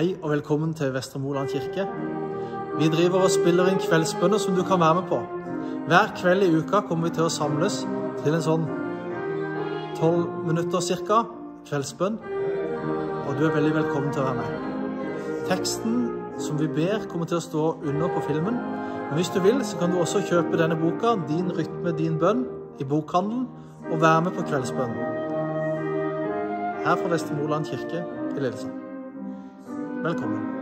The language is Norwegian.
Hei og velkommen til Vestre Moland kirke. Vi driver og spiller inn kveldsbønner som du kan være med på. Hver kveld i uka kommer vi til å samles til en sånn tolv minutter cirka kveldsbønn. Og du er veldig velkommen til å være med. Teksten som vi ber, kommer til å stå under på filmen. Men hvis du vil, så kan du også kjøpe denne boka, 'Din rytme, din bønn', i bokhandelen, og være med på kveldsbønnen. Her fra Vestre Moland kirke i Lillesand. Velkommen.